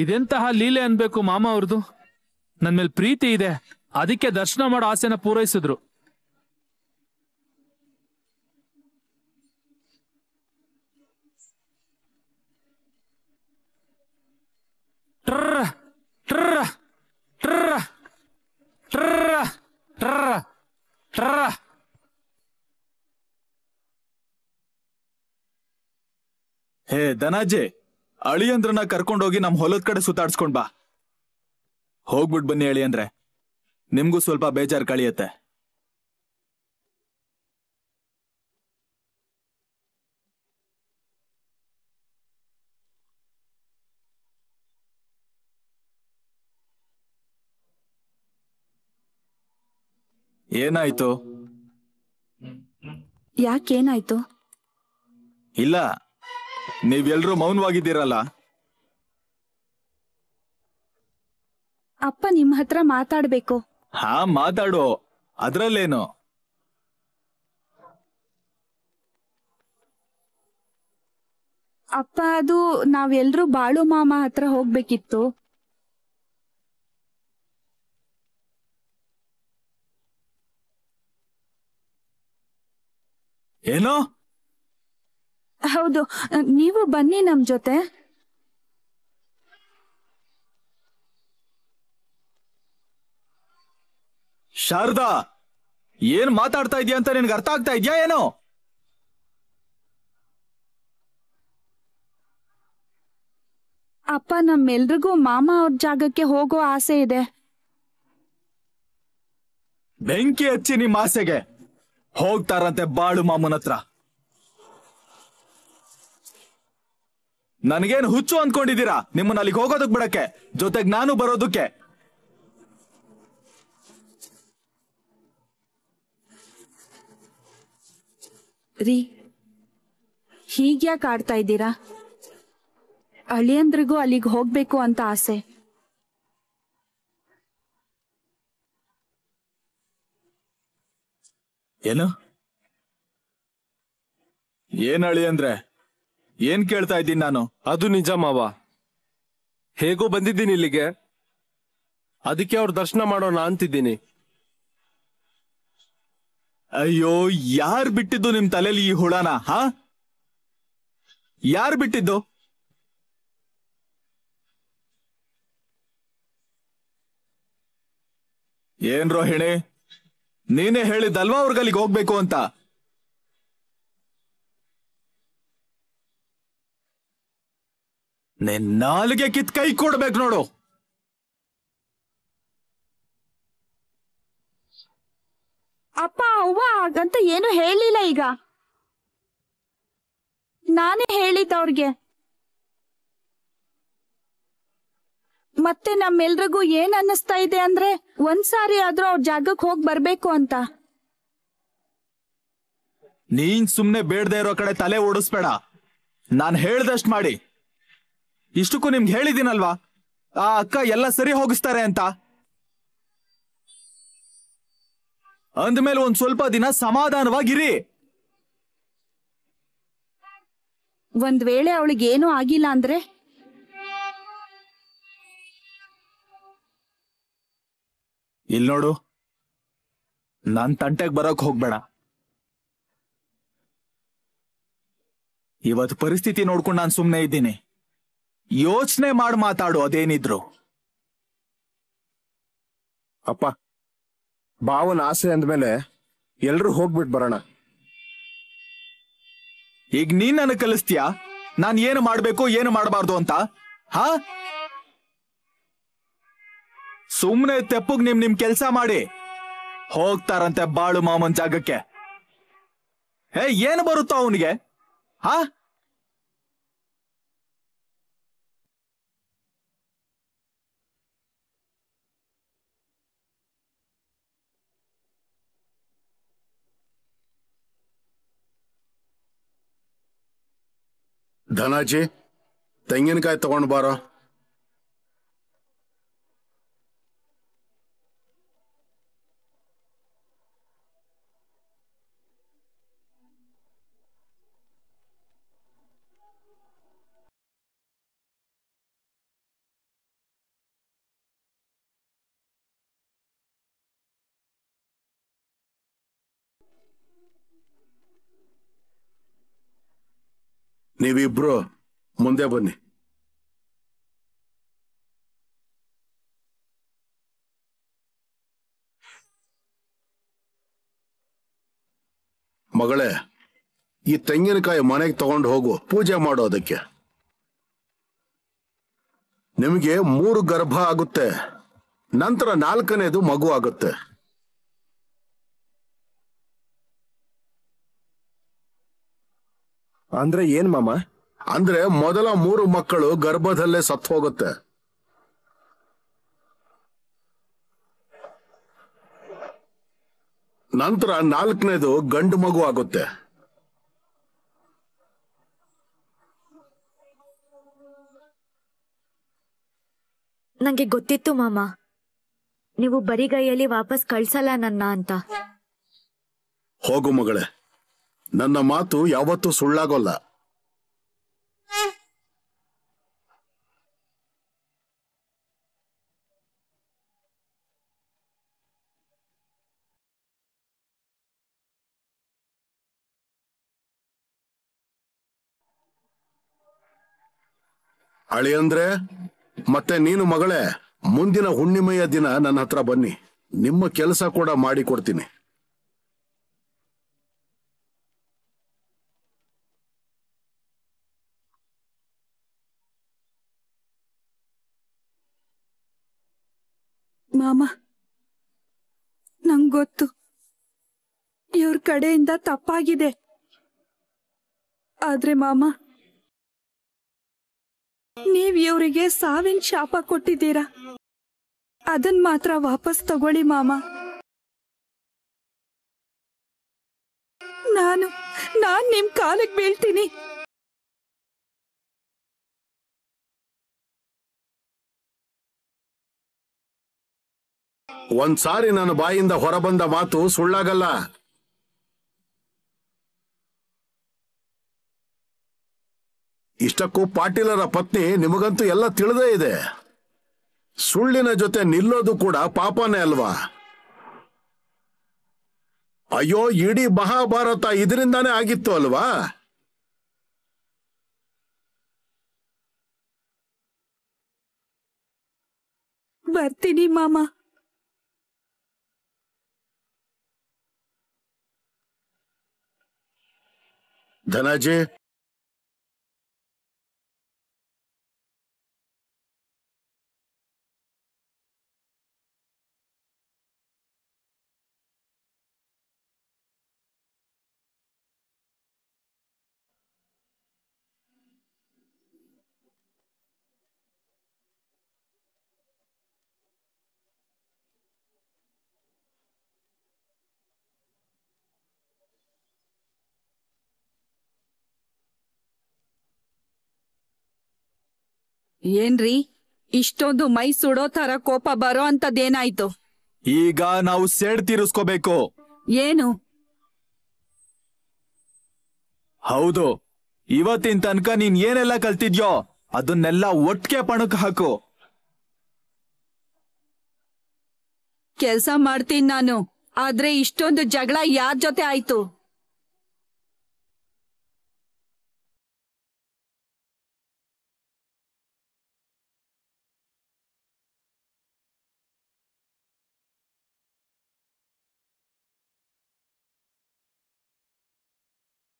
ಇದೆಂತಹ ಲೀಲೆ ಅನ್ಬೇಕು ಮಾಮ ಅವ್ರದ್ದು ನನ್ ಮೇಲೆ ಪ್ರೀತಿ ಇದೆ. ಅದಕ್ಕೆ ದರ್ಶನ ಮಾಡೋ ಆಸೆನ ಪೂರೈಸಿದ್ರು. ಟ್ರ ಟ್ರ ಟ್ರ. ಹೇ ಧನಾಜೆ ಅಳಿಯಂದ್ರನ್ನ ಕರ್ಕೊಂಡೋಗಿ ನಮ್ ಹೊಲದ ಕಡೆ ಸುತ್ತಾಡ್ಸ್ಕೊಂಡ್ ಬಾ. ಹೋಗ್ಬಿಟ್ ಬನ್ನಿ ಅಳಿಯಂದ್ರೆ. ನಿಮ್ಗೂ ಸ್ವಲ್ಪ ಬೇಜಾರ್ ಕಳಿಯತ್ತೆ. ಏನಾಯ್ತು? ಯಾಕೇನಾಯ್ತು? ಇಲ್ಲ. ನೀವೆಲ್ರೂ ಮೌನವಾಗಿದ್ದೀರಲ್ಲ? ಅಪ್ಪ ನಿಮ್ ಹತ್ರ ಮಾತಾಡ್ಬೇಕು. ಹಾ ಮಾತಾಡು. ಅದ್ರಲ್ಲೇನು? ಅಪ್ಪ ಅದು ನಾವೆಲ್ರೂ ಬಾಳು ಮಾಮ ಹತ್ರ ಹೋಗ್ಬೇಕಿತ್ತು. ಏನೋ? ಹೌದು. ನೀವು ಬನ್ನಿ ನಮ್ ಜೊತೆ. ಶಾರದಾ ಏನ್ ಮಾತಾಡ್ತಾ ಇದೀಯ ಅಂತ ನಿನ್ಗೆ ಅರ್ಥ ಆಗ್ತಾ ಇದ್ಯಾ ಏನೋ? ಅಪ್ಪ ನಮ್ಮೆಲ್ರಿಗೂ ಮಾಮ ಅವ್ರ ಜಾಗಕ್ಕೆ ಹೋಗೋ ಆಸೆ ಇದೆ. ಬೆಂಕಿ ಹಚ್ಚಿ ನಿಮ್ ಆಸೆಗೆ. ಹೋಗ್ತಾರಂತೆ ಬಾಳು ಮಾಮನ ಹತ್ರ. ನನಗೇನ್ ಹುಚ್ಚು ಅಂದ್ಕೊಂಡಿದ್ದೀರಾ? ನಿಮ್ಮನ್ನ ಅಲ್ಲಿಗೆ ಹೋಗೋದಕ್ ಬಿಡಕ್ಕೆ. ಜೊತೆಗ್ ನಾನು ಬರೋದಕ್ಕೆ. ರೀ ಹೀಗ್ಯಾಕ್ ಆಡ್ತಾ ಇದ್ದೀರಾ? ಅಳಿಯಂದ್ರಿಗೂ ಅಲ್ಲಿಗೆ ಹೋಗ್ಬೇಕು ಅಂತ ಆಸೆ. ಏನು? ಏನ್ ಅಳಿ ಅಂದ್ರೆ ಏನ್ ಕೇಳ್ತಾ ಇದ್ದೀನಿ ನಾನು? ಅದು ನಿಜ ಮಾವ. ಹೇಗೋ ಬಂದಿದ್ದೀನಿ ಇಲ್ಲಿಗೆ. ಅದಕ್ಕೆ ಅವ್ರ ದರ್ಶನ ಮಾಡೋಣ ಅಂತಿದ್ದೀನಿ. ಅಯ್ಯೋ ಯಾರ್ ಬಿಟ್ಟಿದ್ದು ನಿಮ್ ತಲೆಯಲ್ಲಿ ಈ ಹುಳನ ಹಾ? ಯಾರ್ ಬಿಟ್ಟಿದ್ದು? ಏನ್ ರೋಹಿಣಿ ನೀನೇ ಹೇಳಿದ್ದಲ್ವಾ ಅವ್ರಿಗೆ ಅಲ್ಲಿಗೆ ಹೋಗ್ಬೇಕು ಅಂತ? ನಿನ್ ನಾಲ್ಗೆ ಕಿತ್ ಕೈ ಕೊಡ್ಬೇಕು ನೋಡು. ಅಪ್ಪ ಅವ್ವ ಹಾಗಂತ ಏನು ಹೇಳಿಲ್ಲ ಈಗ. ನಾನೇ ಹೇಳಿದ್ದ ಅವ್ರಿಗೆ. ಮತ್ತೆ ನಮ್ಮೆಲ್ರಿಗೂ ಏನ್ ಅನ್ನಿಸ್ತಾ ಇದೆ ಅಂದ್ರೆ ಒಂದ್ಸಾರಿ ಆದ್ರೂ ಅವ್ರ ಜಾಗಕ್ಕೆ ಹೋಗಿ ಬರ್ಬೇಕು ಅಂತ. ನೀನ್ ಸುಮ್ನೆ ಬೇಡದೆ ಇರೋ ಕಡೆ ತಲೆ ಓಡಿಸ್ಬೇಡ. ನಾನ್ ಹೇಳ್ದಷ್ಟ್ ಮಾಡಿ. ಇಷ್ಟಕ್ಕೂ ನಿಮ್ಗೆ ಹೇಳಿದ್ದೀನಲ್ವಾ? ಆ ಅಕ್ಕ ಎಲ್ಲ ಸರಿ ಹೋಗಿಸ್ತಾರೆ ಅಂತ. ಅಂದ್ಮೇಲೆ ಒಂದ್ ಸ್ವಲ್ಪ ದಿನ ಸಮಾಧಾನವಾಗಿರಿ. ಒಂದ್ ವೇಳೆ ಅವಳಿಗೆ ಏನೂ ಆಗಿಲ್ಲ ಅಂದ್ರೆ? ಇಲ್ ನೋಡು. ನನ್ ತಂಟೆಗ್ ಬರೋಕ್ ಹೋಗ್ಬೇಡ. ಇವತ್ ಪರಿಸ್ಥಿತಿ ನೋಡ್ಕೊಂಡು ನಾನು ಸುಮ್ನೆ ಇದ್ದೀನಿ. ಯೋಚನೆ ಮಾಡಿ ಮಾತಾಡು ಅದೇನಿದ್ರು. ಅಪ್ಪ ಭಾವನ ಆಸೆ ಅಂದ್ಮೇಲೆ ಎಲ್ರು ಹೋಗ್ಬಿಟ್ ಬರೋಣ. ಈಗ ನೀನ್ ನನ್ನ ಕಲಿಸ್ತೀಯಾ? ನಾನ್ ಏನು ಮಾಡ್ಬೇಕು ಏನು ಮಾಡಬಾರ್ದು ಅಂತ? ಹಾ? ಸುಮ್ನೆ ತೆಪ್ಪಗ್ ನಿಮ್ ನಿಮ್ ಕೆಲ್ಸ ಮಾಡಿ. ಹೋಗ್ತಾರಂತೆ ಬಾಳು ಮಾಮನ್ ಜಾಗಕ್ಕೆ. ಹೇ ಏನು ಬರುತ್ತೋ ಅವನಿಗೆ? ಹಾ? ಧನಾಜಿ ತೆಂಗಿನಕಾಯಿ ತಗೊಂಡು ಬಾರೋ ನೀವಿಬ್ರು ಮುಂದೆ ಬನ್ನಿ. ಮಗಳೇ, ಈ ತೆಂಗಿನಕಾಯಿ ಮನೆಗೆ ತಗೊಂಡು ಹೋಗು, ಪೂಜೆ ಮಾಡೋದಕ್ಕೆ ನಿಮಗೆ ಮೂರು ಗರ್ಭ ಆಗುತ್ತೆ, ನಂತರ ನಾಲ್ಕನೇದು ಮಗು ಆಗುತ್ತೆ. ಅಂದ್ರೆ ಏನ್ ಮಾಮ? ಅಂದ್ರೆ ಮೊದಲ ಮೂರು ಮಕ್ಕಳು ಗರ್ಭದಲ್ಲೇ ಸತ್ತು ಹೋಗುತ್ತೆ. ನಂತರ ನಾಲ್ಕನೇದು ಗಂಡು ಮಗು ಆಗುತ್ತೆ. ನಂಗೆ ಗೊತ್ತಿತ್ತು ಮಾಮ. ನೀವು ಬರಿಗೈಯಲ್ಲಿ ವಾಪಸ್ ಕಳ್ಸಲ್ಲ ನನ್ನ ಅಂತ. ಹೋಗು ಮಗಳೇ. ನನ್ನ ಮಾತು ಯಾವತ್ತೂ ಸುಳ್ಳಾಗೋಲ್ಲ. ಅಳಿ ಅಂದ್ರೆ, ಮತ್ತೆ ನೀನು ಮಗಳೇ, ಮುಂದಿನ ಹುಣ್ಣಿಮೆಯ ದಿನ ನನ್ನ ಹತ್ರ ಬನ್ನಿ. ನಿಮ್ಮ ಕೆಲಸ ಕೂಡ ಮಾಡಿಕೊಡ್ತೀನಿ ಮಾಮ. ನಂಗೊತ್ತು. ಇವ್ರ ಕಡೆಯಿಂದ ತಪ್ಪಾಗಿದೆ. ಆದ್ರೆ ಮಾಮ, ನೀವ್ ಇವರಿಗೆ ಸಾವಿನ ಶಾಪ ಕೊಟ್ಟಿದ್ದೀರಾ? ಅದನ್ ಮಾತ್ರ ವಾಪಸ್ ತಗೊಳ್ಳಿ ಮಾಮ. ನಾನು, ನಾನ್ ನಿಮ್ ಕಾಲಿಗೆ ಬೀಳ್ತೀನಿ. ಒಂದ್ಸಾರಿ ನನ್ನ ಬಾಯಿಂದ ಹೊರಬಂದ ಮಾತು ಸುಳ್ಳಾಗಲ್ಲ. ಇಷ್ಟಕ್ಕೂ ಪಾಟೀಲರ ಪತ್ನಿ ನಿಮಗಂತೂ ಎಲ್ಲ ತಿಳಿದೇ ಇದೆ. ಸುಳ್ಳಿನ ಜೊತೆ ನಿಲ್ಲೋದು ಕೂಡ ಪಾಪನೇ ಅಲ್ವಾ? ಅಯ್ಯೋ, ಇಡೀ ಮಹಾಭಾರತ ಇದರಿಂದಾನೇ ಆಗಿತ್ತು ಅಲ್ವಾ? ಬರ್ತೀನಿ ಮಾಮ. ಧನಾಜಿ ಏನ್ರಿ? ಇಷ್ಟೊಂದು ಮೈ ಸುಡೋ ತರ ಕೋಪ ಬರೋ ಅಂತದೇನಾಯ್ತು ಈಗ ನಾವು ಸೇಡ್ ತೀರಿಸ್ಕೋಬೇಕು. ಏನು? ಹೌದು. ಇವತ್ತಿನ ತನಕ ನೀನ್ ಏನೆಲ್ಲ ಕಲ್ತಿದ್ಯೋ ಅದನ್ನೆಲ್ಲ ಒಟ್ಟಿಗೆ ಪಣಕ್ ಹಾಕು. ಕೆಲ್ಸ ಮಾಡ್ತೀನಿ ನಾನು ಆದ್ರೆ ಇಷ್ಟೊಂದು ಜಗಳ ಯಾರ್ ಜೊತೆ ಆಯ್ತು?